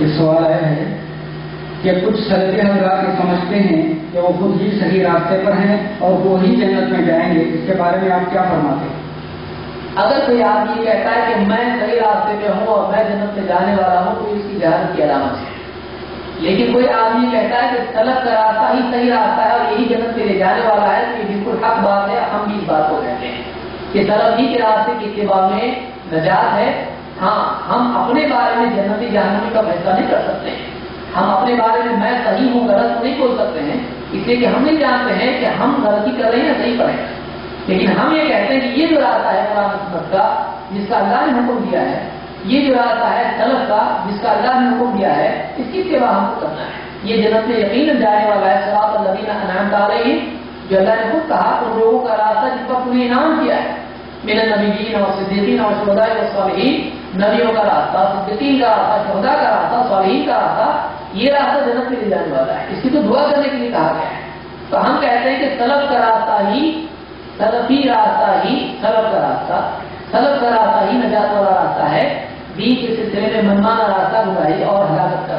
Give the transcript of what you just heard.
ये सवाल आया है कि कुछ सलफे हजरात ये समझते हैं कि वो खुद ही सही रास्ते पर हैं और वो ही जन्नत में जाएँगे। इसके बारे में आप क्या फरमाते हैं? अगर कोई आदमी कहता है कि मैं सही रास्ते पे हूँ और मैं जन्नत में जाने वाला हूँ तो इसकी जहनत की अलामत है। लेकिन कोई आदमी कहता है कि सलफ का रास्ता ही सही रास्ता है और यही जन्नत में ले जाने वाला है तो ये बिल्कुल हक बात है। हम भी इस बात को कहते हैं कि सलफ ही के रास्ते की इतबा में नजात है। हाँ हम अपने बारे में जन्नती जानने का फैसला नहीं कर सकते। हम अपने बारे में मैं सही हूँ, गलत नहीं बोल सकते हैं। इसलिए कि हम नहीं जानते हैं कि हम गलती कर रहे हैं सही रहे हैं। लेकिन हम ये कहते हैं कि ये जो रास्ता है कुरान का जिसका अल्लाह ने हुक्म दिया है, ये जो रास्ता है सलफ का, जिसका अल्लाह ने हुक्म दिया है, इसकी सेवा हमको करना है। ये जन्नत में यकीन जाने वाला है सलात अल्लाह अनाम डाले जो अल्लाह ने खुद कहा, उन लोगों का रास्ता जिसका पूरी इनाम किया है मेरा नबीन और सिद्दीकीन और शोदा सालहीन नबियों का रास्ता, सिद्दीकीन का रास्ता शोदा का रास्ता सालहीन का रास्ता, ये रास्ता जन्नत में ले जाने वाला है। इसकी तो दुआ करने के लिए कहा गया है। तो हम कहते हैं कि सलफ का रास्ता ही सलफी रास्ता ही सलफ का रास्ता, सलफ का रास्ता ही नजात वाला रास्ता है दीन के सिलसिले में मनमाना रास्ता गुमराही और हलाकत का